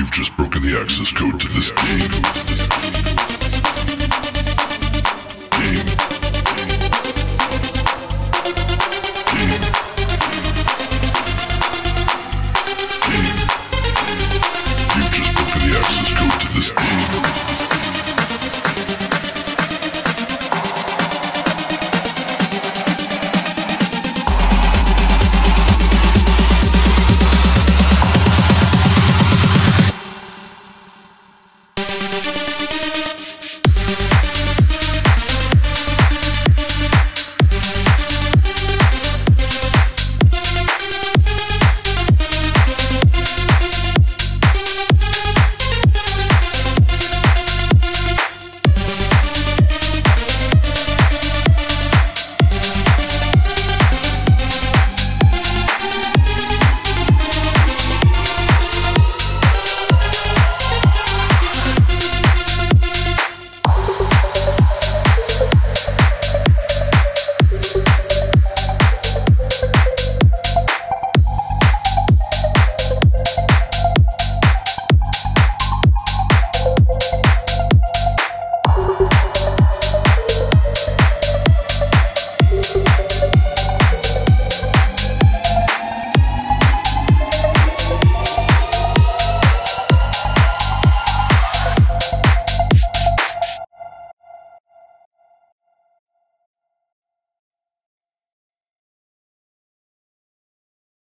You've just broken the access code to this game.